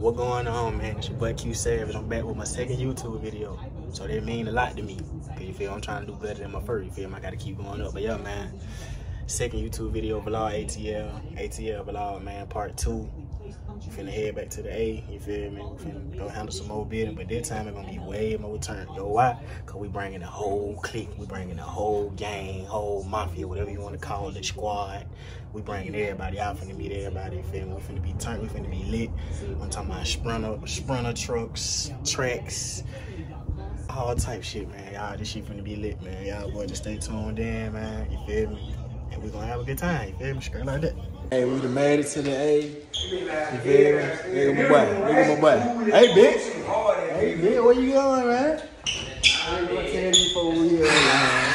What going on, man? It's your boy Que Savage. I'm back with my second YouTube video. So that mean a lot to me. Cause you feel I'm trying to do better than my first. You feel me? I gotta keep going up. But yeah, man. Second YouTube video vlog ATL. ATL vlog, man, part two. You finna head back to the A, you feel me? We finna go handle some more bidding, but this time it's gonna be way more turn. Yo, why? Cause we bringing the whole clique, we bringing the whole gang, whole mafia, whatever you wanna call it, squad. We bringing everybody out, finna meet everybody, you feel me? We finna be turned, we finna be lit. I'm talking about sprinter, sprinter trucks, tracks, all type shit, man. Y'all, this shit finna be lit, man. Y'all boy, just stay tuned in, man. You feel me? And we gonna have a good time, you feel me? Straight like that. Hey, we done made it to the A. You feel me? Nigga, my boy. Nigga, my boy. Hey, bitch. Hey, bitch, where you going, man? I ain't gonna tell you for real, man.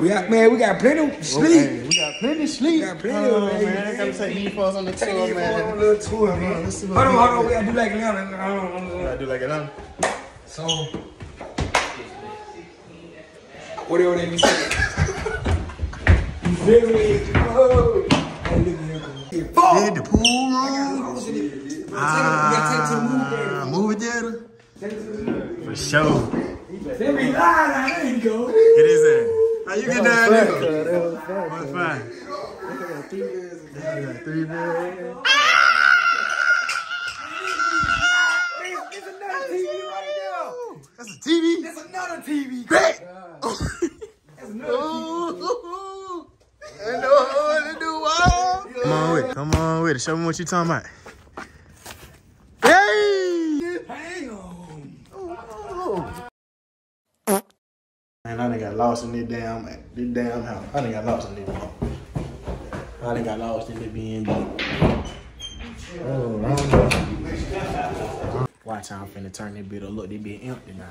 We got man, we got plenty of sleep. Okay, we got plenty of sleep. We got plenty oh, of man. man. I gotta take these folks on the Take tour, you man. on a little tour, man. Let's Hold on, hold on, we gotta do like Atlanta. Hold on, hold on. I do like it, huh? So, what do they be saying? You feel me? Oh, hey, look at here. Fuck! Hit the pool room. Ah, movie theater. For sure. Let me lie, there you go. It is that. How you get down there? Three beds. There's another TV right That's a TV. There's another TV. There's another TV. Come on with it. Come on with it. Show me what you talking about. Hey! Hang on. Man, I done got lost in this damn, this damn house. I done got lost in this house. I done got lost in the B&B. Oh, wrong. Watch how I'm finna turn that bit up. Look, this bit empty now.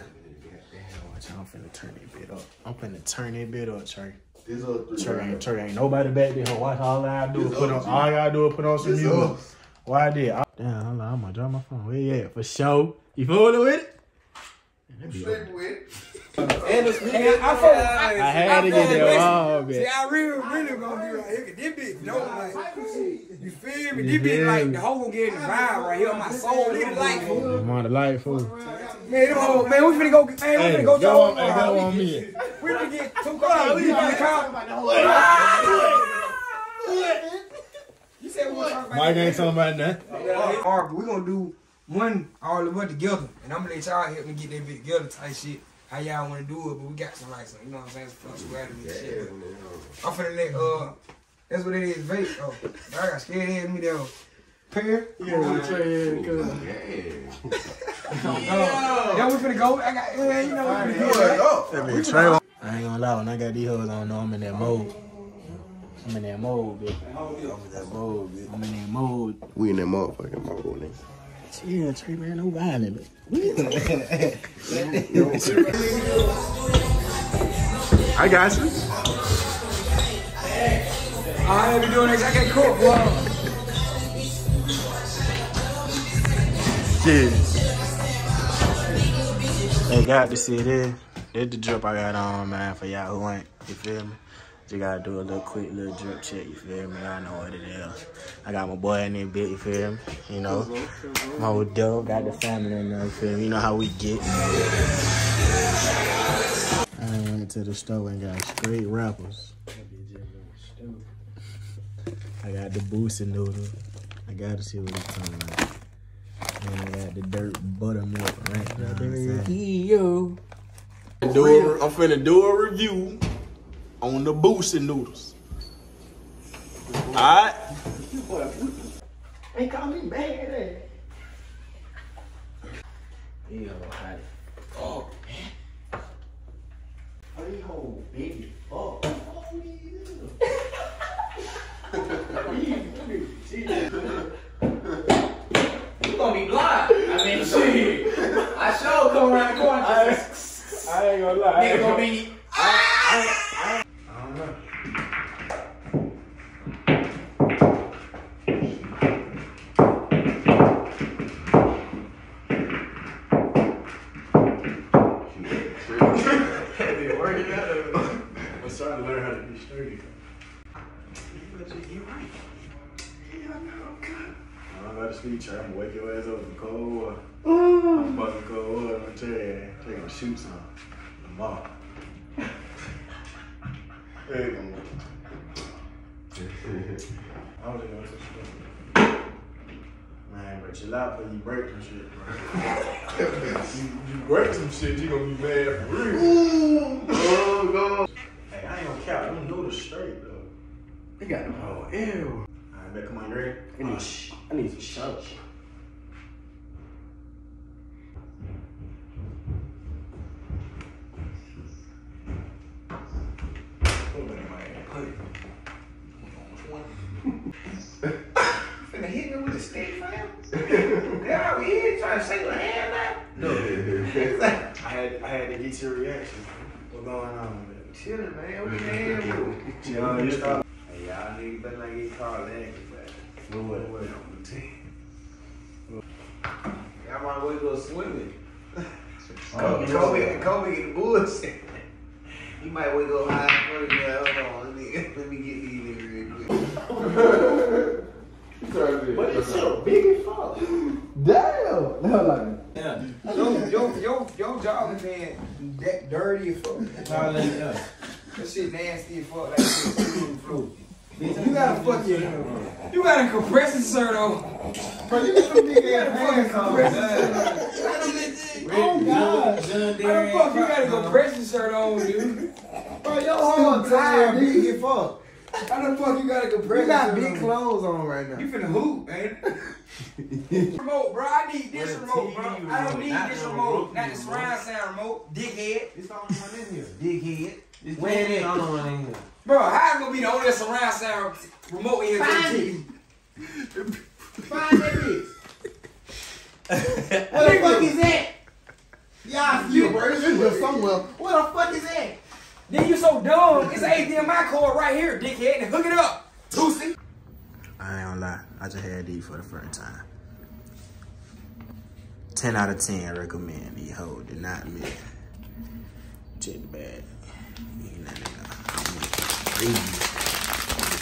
Watch how I'm finna turn that bit up. I'm finna turn that bit up, Trey. Trey ain't, Trey ain't nobody back there. Watch all I do is put on, all I gotta do is put on some music. Why I did? I, damn, hold on, I'm gonna drop my phone. Where you at? For sure. You fooling with it? And I, fuck, I, I had to get that wall, See. I really, really gonna be right here. 'cause This bitch, no, like, you feel me? You This bitch, like, the whole gonna get in the vibe right here. My soul, look at the light, fool. I'm on the light, fool. Man, them hoes- man, we finna go, man, we finna go go to on, hey, go on me. We finna get two cars. We finna car. You said we want to Mike ain't talking about nothing. Alright, but we gonna do one all of us together, and I'm gonna let y'all help me get that bit together type shit. How y'all wanna do it, but we got some like some, you know what I'm saying, some fluctuating and shit. but I'm finna let uh, that's what it is, vape. Oh, I got scared ahead of me there. Pair? Yeah, Trey, cuz. Uh, yeah, we finna go. I got, yeah, you know what we finna do. That bitch Trey. I ain't gonna lie, when I got these hoes on, know I'm in that mode. I'm in that mode, bitch. I'm in that mode, bitch. I'm in that mode. We in that motherfucking mode, nigga. Yeah, Trey, man, no violent. I got you. I ain't be doing this. I can't cook, bro. Yeah. They got to see this. This the drip I got on, man, for y'all who ain't. You feel me? Just gotta do a little quick little drip check, you feel me? I know what it is. I got my boy in there bit, you feel me? You know, my old dog got the family in there, you feel me? You know how we get. I went to the store and got straight rappers. I got the boosie noodle. I gotta see what he's talking about. And I got the dirt buttermilk right there. Yo. Do a, I'm finna do a review on the boosie noodles. Alright? Ain't call me bad. Eh? Yo, hot. Oh, man. Oh, you whole baby. Oh. You gonna be blind. I mean, shit. I sure come around the corner. I, I ain't gonna lie. Nigga gonna gonna be. I don't know. I'm starting to learn how to be sturdy. You're right. Yeah, I know. Okay. I don't go to sleep, try to wake your ass up with cold water. I'm fucking cold water. I'm tell you, take gonna shoot some tomorrow. Hey, come on. I don't even know what to Man, but chill out before you break some shit, bro. you, you break some shit, you gonna be mad for real. Oh, God. Hey, I ain't gonna count. Them noodles straight, though. They got whole ew. Alright, man, come on, you ready? I need, oh, sh- I need some shots. mentira, né? Eu uhum. lembro. tinha eu, Yo, yo, yo, yo job is being that dirty as fuck. That shit nasty as fuck. Like shit sitting on. You gotta fuck your, you got a compression shirt on. bro, you got some big a ass fucking hands compression on. shirt on. Oh, God. How the fuck you got a compression shirt on, dude? Bro, your whole time big as fuck. How the fuck you got a compression You got big on? clothes on right now. You finna hoop, man. remote, bro. I need this remote, bro. TV I don't need not this the remote, remote, not the remote. surround sound remote, dickhead. It's the only one in here. Dickhead. It's Where it the is? only one in here. Bro, how it gonna be the only surround sound remote in here? Find TV? Find that bitch. What the fuck is that? Yeah, Y'all see it, bro. It's in here somewhere. What the fuck is that? Then you so dumb. It's an HDMI cord right here, dickhead. And hook it up. Tuesday. I ain't gonna lie. I just had these for the first time. 10 out of 10 recommend these hoes. Did not miss. Check the bag.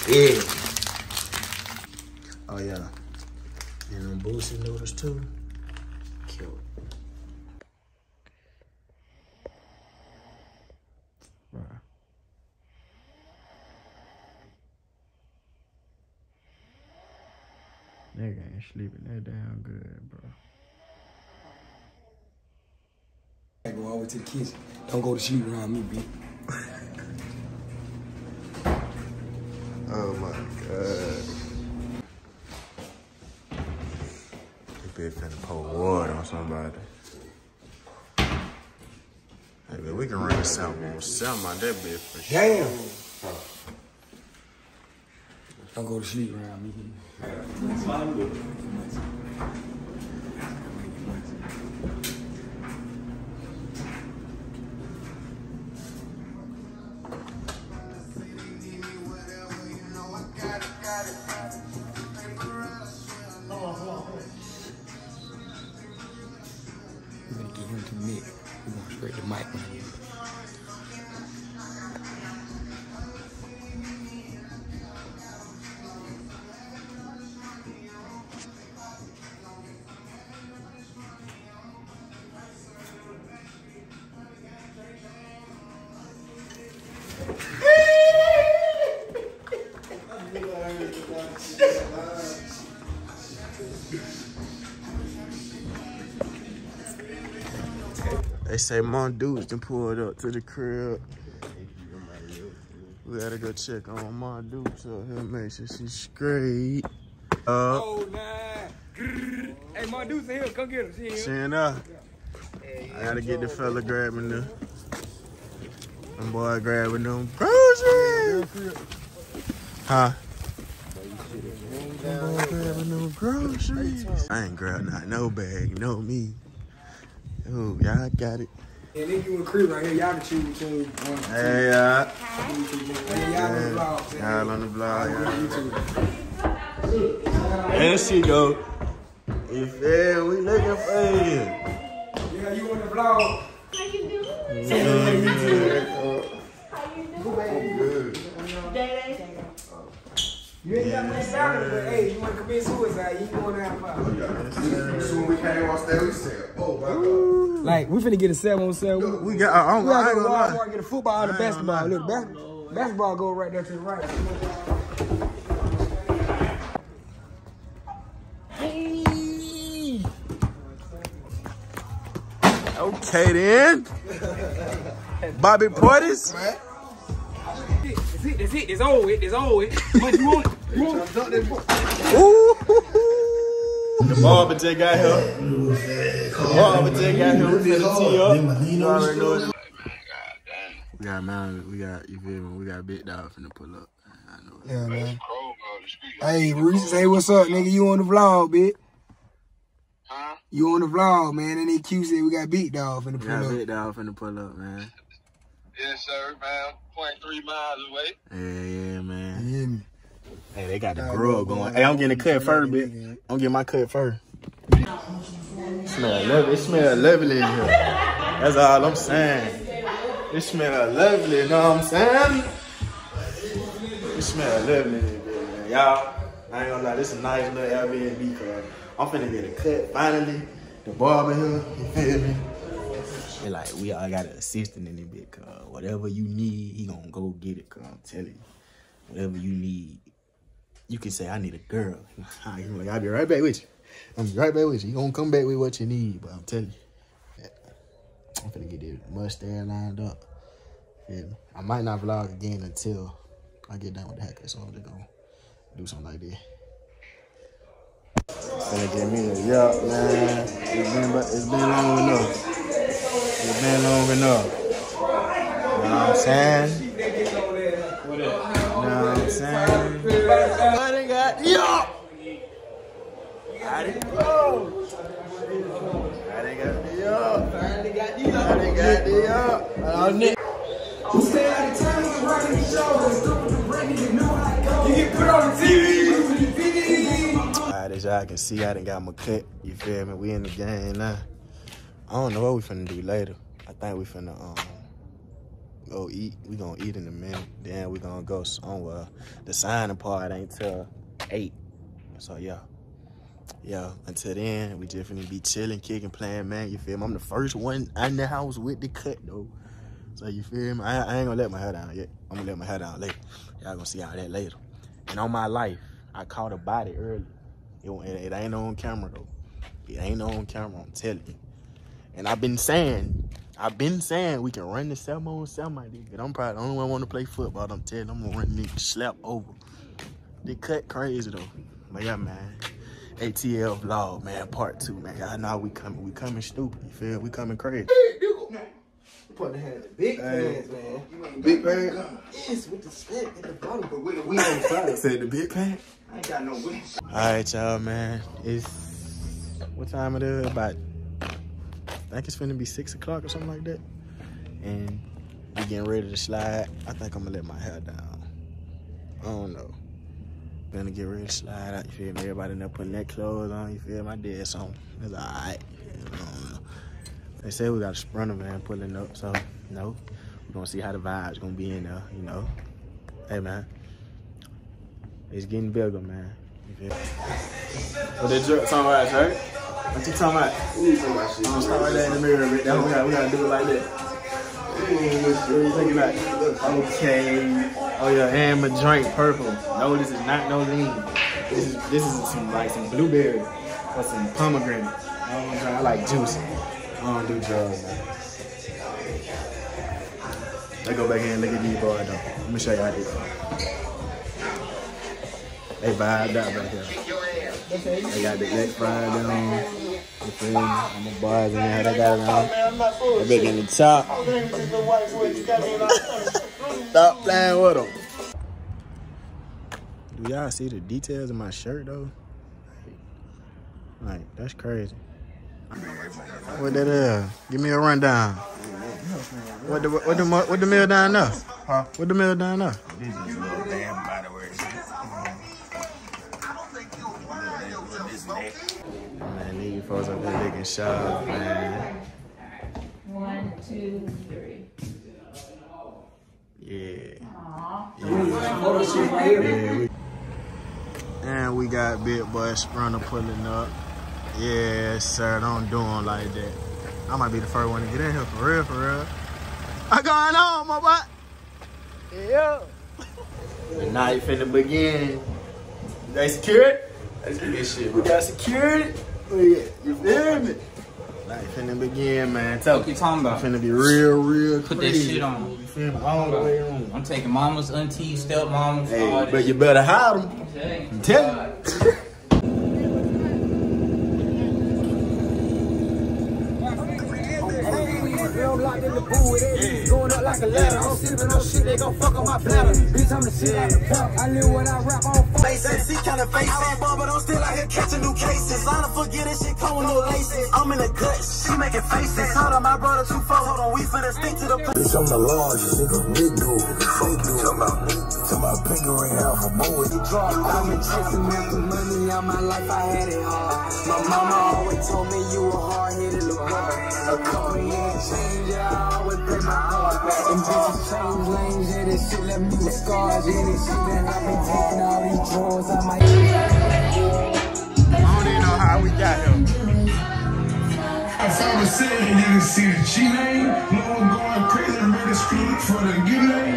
Yeah. Oh, yeah. And them boosie noodles, too. Cute. Nigga ain't sleeping that damn good, bro. I go over to the kitchen. Don't go to sleep around me, B. Oh, my God. This bitch finna pour water on somebody. Hey, man, we can run something on something out that bitch for sure. Damn. Don't go to sleep around me. They say Mon Dukes done pulled up to the crib. We gotta go check on my dudes up here, make sure she's straight. Uh, Oh, nah. Hey, my dude's in here. Come get him. Him. seeing up. I gotta get the fella grabbing the. Them boy grabbing them groceries. Huh? Them boy grabbing them groceries. I ain't grabbing not no bag, know me. Oh, y'all got it. And then you and Cree right here. Y'all can choose between one. and two. Hey, uh, Hey, y'all on the vlog. y'all on the vlog, y'all. YouTube. There she go. You feel? We looking for you. Yeah, you on the vlog. How you doing? Mhm. How you doing? Day Day. You ain't got much salary, but hey, you want to commit suicide, you going down five. Soon we came on stage, we said, oh my God. Like, we finna get a seven on seven. We got. I, don't, We I gotta go to gonna lie. Get a football and a I basketball. Look, bas- basketball go right there to the right. Hey. Okay then. Bobby Portis. That's it, that's it, that's all it, that's all it. What you want? You want? Ooh. The barber just got here. The barber just got here. We finna tee up. You already know it. We got man, we got you feel me? We got big dog finna pull up. I know. Yeah, man. Hey, Reese, hey, what's up, nigga? You on the vlog, bitch? Huh? You on the vlog, man. And then Q said we got beat dog finna We pull got up. big dog finna pull up, man. Yes, sir, man. Point three miles away. Yeah, yeah, man. You hear me? Hey, they got the grub going. Hey, I'm getting a cut first, bitch. I'm getting my cut first. Smell lovely. It smell lovely in here. That's all I'm saying. It smell lovely, you know what I'm saying? It smell lovely in here, man. Y'all, I ain't gonna lie, this is a nice little Airbnb car. I'm finna get a cut finally. The barber here, you feel me? And like, we all got an assistant in this bit, cuz uh, whatever you need, he gonna go get it, cuz I'm telling you. Whatever you need, you can say, I need a girl. Like, I'll be right back with you. I'm right back with you. You gonna come back with what you need, but I'm telling you. I'm gonna get this mustache lined up. Yeah, I might not vlog again until I get done with the haircut, so I'm just gonna do something like that. Finna get me a yup, man. It's been, it's been long enough. It's been long enough. You know what I'm saying? You know what I'm saying? I done got yup. I done go. I done got the. I done got the. I done got the yup. Oh, nigga. Stay out of town, you running the show. Stupid the ring, you know how it goes. You get put on the TV. Alright, as y'all can see, I done got my cut. You feel me? We in the game now. I don't know what we finna do later. I think we finna um go eat. We gonna eat in a minute. Then we gonna go somewhere. The signing part ain't till eight. So yeah. Yeah, until then, we finna be chilling, kicking, playing, man. You feel me? I'm the first one in the house with the cut, though. So you feel me? I, I ain't gonna let my hair down yet. I'm gonna let my hair down later. Y'all gonna see all that later. And on my life, I caught a body early. It, it, it ain't on camera though. It ain't on camera. I'm telling you. And I've been saying, I've been saying we can run the seven on this. But I'm probably the only one want to play football. I'm telling I'm gonna run niggas slap over. They cut crazy though. But yeah, man. ATL vlog, man, part two, man. Y'all know we coming. We coming stupid. You feel? We coming crazy. Put the hand big Hey. pants, man. Big pants. Yes, with the spit at the bottom. But with the wheel on side. Said the big pants? I ain't got no wheel. All right, y'all, man. It's what time it is? About I think it's finna be six o'clock or something like that. And we getting ready to slide. I think I'm gonna let my hair down. I don't know. Gonna get ready to slide out. You feel me? Everybody in there putting their clothes on. You feel me? I did something. It's alright. They say we got a sprinter van pulling up, so no. We're gonna see how the vibes gonna be in there. You know. Hey, man. It's getting bigger, man. You feel me? What they talking about, right? What you talking about? Ooh, some of my shit. I'm gonna start right there in the mirror. That's what we gotta, we gotta do it like that. What you thinking about? Okay. Oh yeah, and my drink purple. No, this is not no lean. This is this is some like some blueberry or some pomegranate. I don't drink. I like juice. I don't do drugs. Man. Let's go back in and look at these boys though. Let me show you how they. They vibed out back here. They got the neck fried on. You feel me? I'm a boys in there. They got it on. They big in the top. Stop playing with them. Do y'all see the details of my shirt though? Like, that's crazy. What that is? Give me a rundown. What the what the what the meal down there? Huh? What the meal down there? Man, folks up there looking sharp, man. One, two, three. Yeah. Aw. Yeah. yeah And we got Big Boy Sprinter pulling up. Yeah, sir. Don't do him like that. I might be the first one to get in here for real, for real. What going on, my boy? Yeah. The night finna begin. They secured? Let's get this shit, We bro. got security. We got, you feel me? Night finna begin, man. Tell What you talking about? Finna be real, real Put that shit on. You feel me? All the way on. I'm taking mamas, aunties, stepmamas, all Hey, that but you better hide them. shit. I'm telling you. Locked in the pool with it, going up like a ladder. I'm sipping on shit, they gon' fuck on my bladder. Bitch, I'm the shit out the pump. I live what I rap on. Face see kind of face. I ball, but I'm still out here catching new cases. I don't forget this shit come with no laces. I'm in the guts, she making faces. Hold on, my brother too far. Hold on, we finna stick to the. Bitch, I'm the largest, nigga, big dude. Fake dude. Talking about, talking about pinky ring half a boy. I've been chasing after money all my life, I had it hard. My mama always told me you a hard-headed little boy. A couple change, yeah, I always change lanes, this shit left me with scars. Yeah, shit that I've been taking all these drawers out my I don't even know how we got here. As I was saying, you can see the G lane. No one going crazy, ready split for the good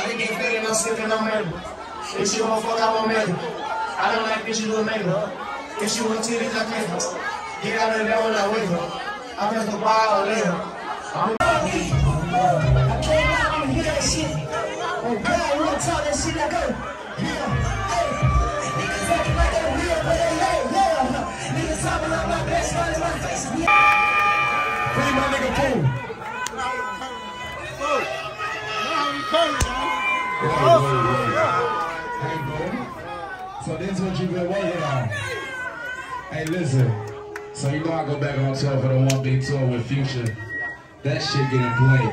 I didn't get fed and I'm slipping on metal. If she won't fuck, I won't metal. I don't like bitches who make her. If she want titties, I her. Get out of there when I wake her. I'm just a wild later. I'm I came out, hear that shit. Oh God, we gonna talk that a yeah. Niggas acting like they real, but they ain't. Niggas talking like my best friend in my face. Free my nigga Pooh. So this is what you've been working on. Hey, listen. So you know I go back on tour for the one big tour with Future. That shit getting played.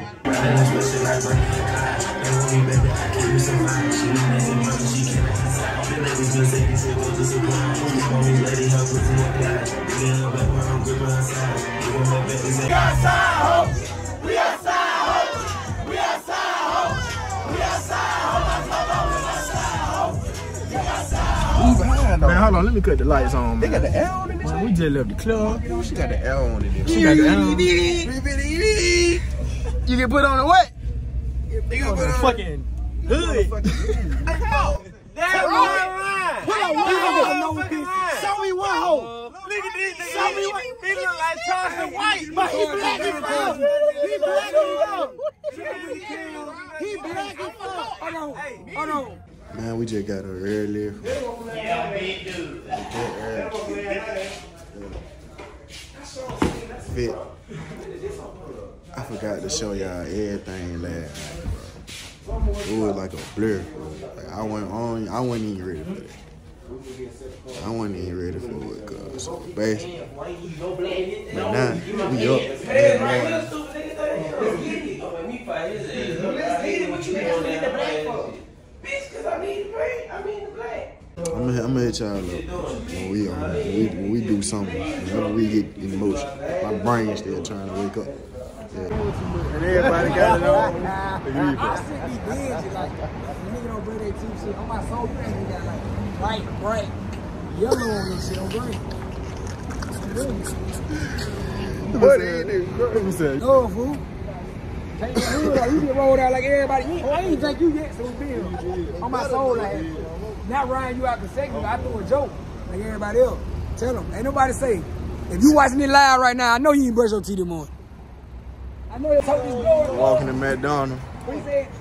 Man, hold on. Let me cut the lights on, man. They got the L on it. Man, we just left the club. She got the L on it. She got the L. You get put on the what? Nigga, On the fucking hood. Show me one hole. Uh, Show me one. He look like Charleston White, but he black as fuck. He black as fuck. He black as fuck. Hold on. Hold on. Man, we just got her earlier. Yeah, big dude. Fit. I forgot to show y'all everything last night, bro. It was like a blur. Like I went on, I wasn't even ready for that. I wasn't even ready for it, cause basically. But now we up. I'm gonna, hit y'all up when we on when we, when we do something. Whenever we get in motion, my brain still trying to wake up. Yeah. And everybody got it on. I should be dingy, like, the nigga don't bring that cheap shit. On my soul plan, he got like light, bright, yellow on this shit on green. What is it? Who said? No, fool. Take the hood out. You get rolled out like everybody. You, I ain't think you yet, so it's been on my soul like Not Ryan, you out the second. I threw a joke like everybody else. Tell them. Ain't nobody say. If you watching it live right now, I know you ain't brush your teeth in the morning. I know you told this door. Walking to McDonald's.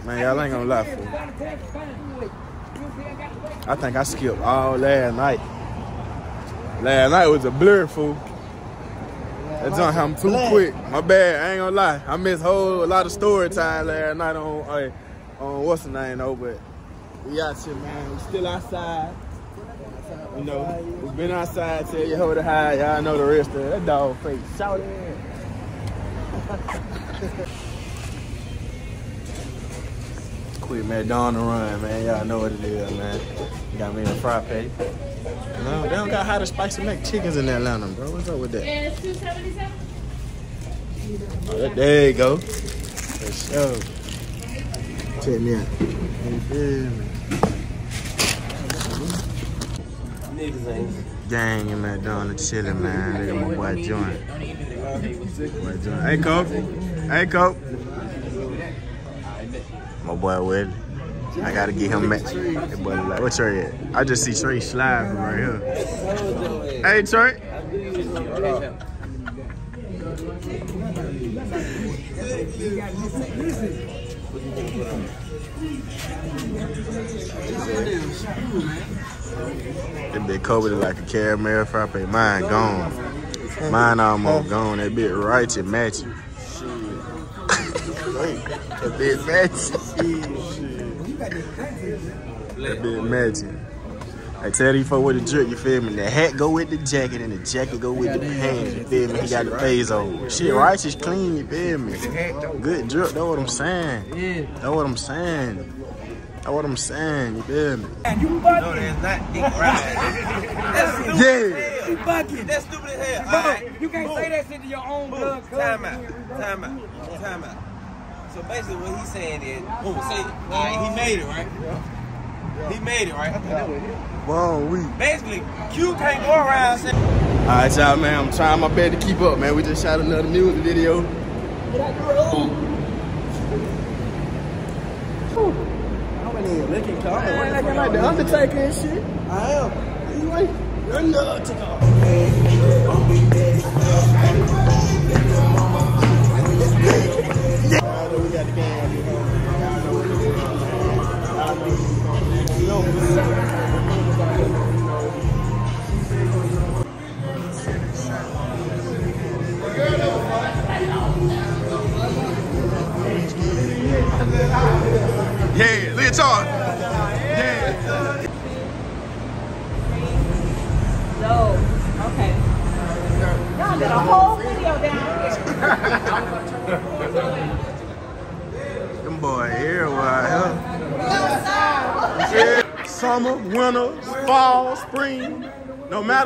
Man, y'all ain't gonna lie for me. I think I skipped all last night. Last night was a blur, fool. That junk happened too quick. My bad, I ain't gonna lie. I missed whole a lot of story time last night on uh, on what's the name though, but we out here, man. We still outside. You know, we been outside, tell you hold it high. Y'all know the rest of it. That dog face. Shout it. quick, man. Dawn to run, man. Y'all know what it is, man. You Got me a fry pay. No, they don't got how to spicy mac chickens in Atlanta, bro. What's up with that? And it's two seventy seven. Oh, there you go. For sure. Check me out. You feel me? Gang in McDonald's chilling, man. Look at my boy Joint. Hey, Cope. Hey, Cope. My boy Willie. I gotta get him match. Hey, boy, like, what's Trey at? I just see Trey slide from right here. Hey, Trey. That bit Kobe look like a caramel frappe. Mine gone. Mine almost gone. That bit right to match you. that bit match That bit match you. I tell you for with the drip, you feel me? The hat go with the jacket and the jacket go with the pants, you feel me? He got the phase on. Shit, righteous clean, you feel me? Good drip, that's what I'm saying. That's what I'm saying. That's what I'm saying, you feel me? You No, that's not dick right. That's Yeah. You bucket. That's stupid as hell. Bro, Alright. you can't Boom. say that shit to your own Boom. blood cousin. Time out. Time out. Time out. So basically what he's saying is, boom, say, alright, he made it, right? He made it, right? Whoa, we. Basically, Q can't go around saying, All right, y'all, man. I'm trying my best to keep up, man. We just shot another music video. Looking man, looking like the Undertaker and shit. I am. You ain't. You're nuts. Yeah,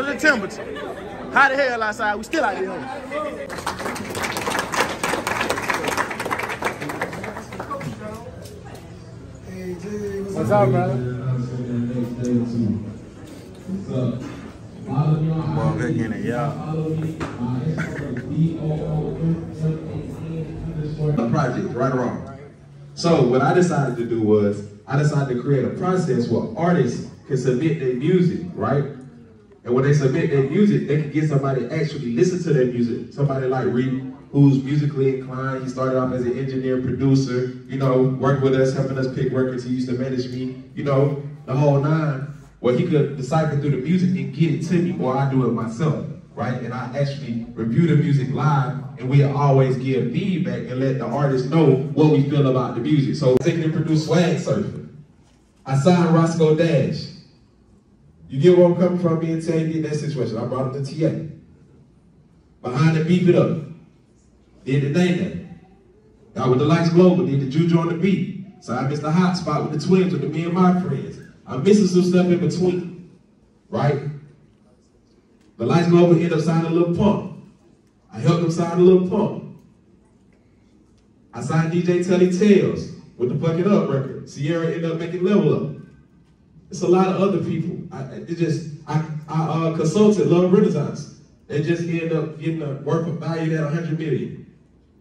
no matter the temperature. Hot the hell outside, we still out here. What's up, brother? Boy, back in it, y'all. a project, right or wrong. So what I decided to do was I decided to create a process where artists can submit their music, right? And when they submit their music, they can get somebody actually listen to their music. Somebody like Reed, who's musically inclined. He started off as an engineer, producer, you know, worked with us, helping us pick records. He used to manage me, you know, the whole nine. Where he could decipher through the music and get it to me, or I do it myself, right? And I actually review the music live, and we always give feedback and let the artist know what we feel about the music. So, executive produce Swag Surfer. I signed Roscoe Dash. You get where I'm coming from, me and Tay did that situation. I brought him to TA. Behind the beef it up. Did the thing there. Got with the Lights Global, did the Juju on the beat. So I missed the hot spot with the twins, with the me and my friends. I'm missing some stuff in between, right? The Lights Global ended up signing a Lil Pump. I helped them sign a Lil Pump. I signed DJ Telly Tellz with the Fuck Up record. Ciara ended up making Level Up. It's a lot of other people. I, it just, I, I uh, consulted Love Renaissance. They just ended up getting a worth of value at 100 million.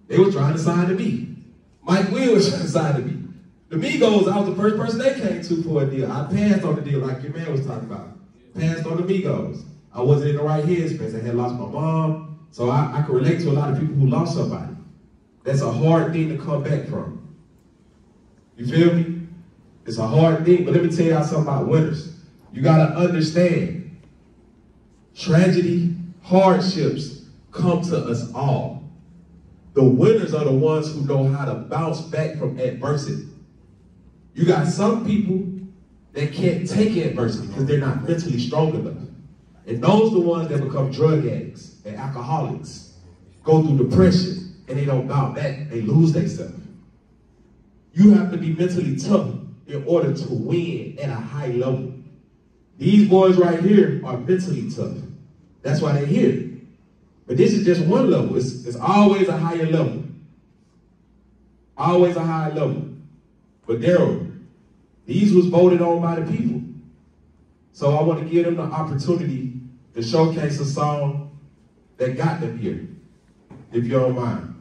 They were trying to sign to me. Mike Will was trying to sign to me. The Migos, I was the first person they came to for a deal. I passed on the deal like your man was talking about. Passed on the Migos. I wasn't in the right headspace. I had lost my mom. So I, I could relate to a lot of people who lost somebody. That's a hard thing to come back from. You feel me? It's a hard thing, but let me tell y'all something about winners. You gotta understand, tragedy, hardships come to us all. The winners are the ones who know how to bounce back from adversity. You got some people that can't take adversity because they're not mentally strong enough. And those are the ones that become drug addicts and alcoholics, go through depression, and they don't bounce back, they lose themselves. you have to be mentally tough in order to win at a high level. These boys right here are mentally tough. That's why they're here. But this is just one level. It's, it's always a higher level. Always a higher level. But Daryl, these was voted on by the people. So I want to give them the opportunity to showcase a song that got them here. If you don't mind.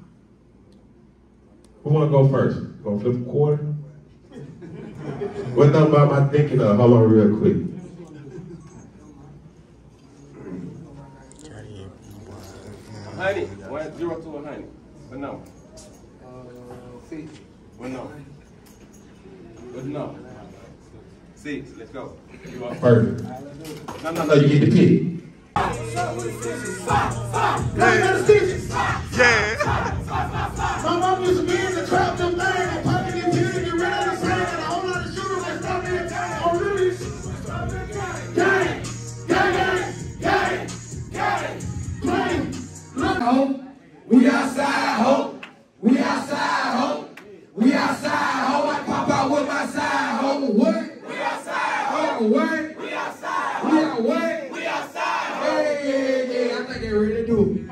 Who want to go first? Gonna flip a quarter? what number am I thinking of? Hold on real quick. Honey, one zero to a honey. What number? Six. What number? What number? Six. Let's go. You up? Perfect. No, no, No, you get the pick. Yeah. My mom used to be in the trap, them things, we outside, ho. We outside, ho. We outside, ho. I pop out with my side, ho. What? We outside, ho. What? We outside, ho. We out what? We outside, ho. Yeah, yeah, yeah. I think they ready to do it.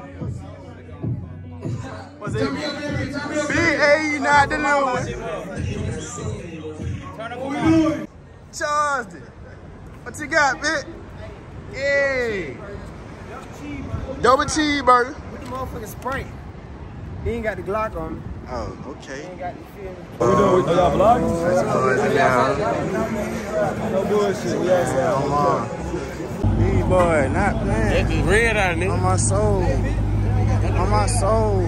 Turn me up, baby. Turn me up, baby. Not the little one. What we doing? Charleston. What you got, bitch? Yeah. Double cheeseburger. With the motherfucking Sprite. He ain't got the Glock on me. Oh, okay. He ain't got the feel. What we doing? Are y'all vlogging? No bullshit. We outside. Big boy, not playing. It's red out of On my soul. On my soul.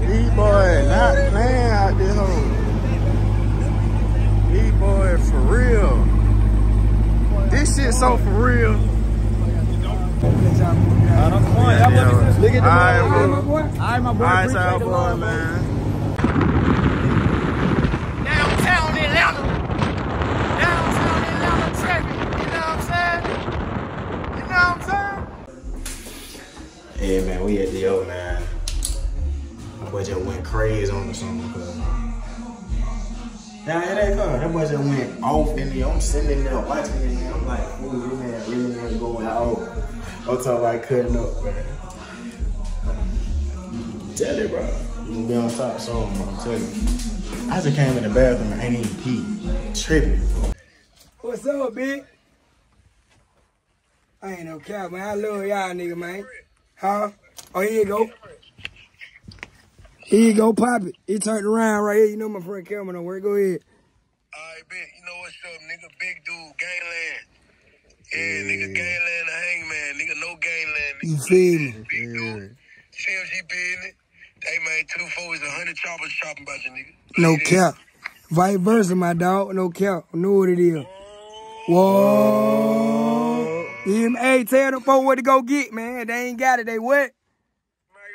Big boy, not playing out this hole. Big boy, for real. This shit so for real. Look at the Alright, boy. bro. Alright, my boy. Alright, my boy. Alright, Appreciate so boy, man. Downtown Atlanta. Downtown Atlanta traffic. You know what I'm saying? You know what I'm saying? Yeah, man, we at the O, man. My boy just went crazy on the song. Now, it ain't come. That boy just went off in there. I'm sitting there watching it, and I'm like, ooh, this man really ain't going out. I'm talking about cutting up, man. Tell it, bro. You gonna be on top song, bro. I'm telling you. I just came in the bathroom and ain't even pee. Tripping. What's up, bitch? I ain't no cap, man. I love y'all nigga, man. Huh? Oh, here you go. Here you go, pop it. He turned around right here. You know my friend Kelvin don't work. Go ahead. Alright, bet. You know what's up, nigga? Big dude, gangland. Yeah, nigga, gangland, the hangman. Nigga, no gangland. You feel me? Big dude. CMG business. Hey, man, two four is a hundred choppers chopping about you, nigga. No cap. Vice versa, my dog. No cap. Know what it is. Whoa. Me? Hey, tell them folks what to go get, man. They ain't got it. They what? Man,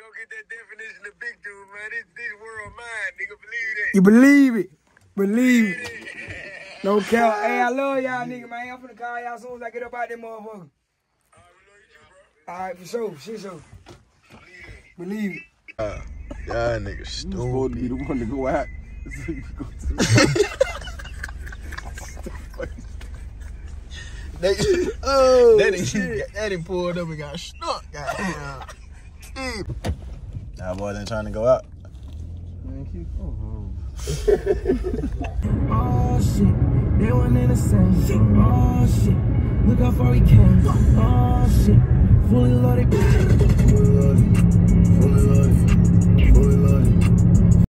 go get that definition of big dude, man. This, this world mine, nigga. Believe that. You believe it. Believe it. No cap. Hey, I love y'all nigga, man. I'm finna call y'all as soon as I get up out there, motherfucker. Alright, for sure. Shit, sure. Believe it. Uh, y'all niggas stupid. You supposed to be the one to go out. They, oh, that shit. That he pulled up and got stuck. Goddamn. Y'all boys ain't trying to go out. Thank Oh Oh, shit, they one in the same shit. Oh shit, look how far we came. Oh shit, fully loaded.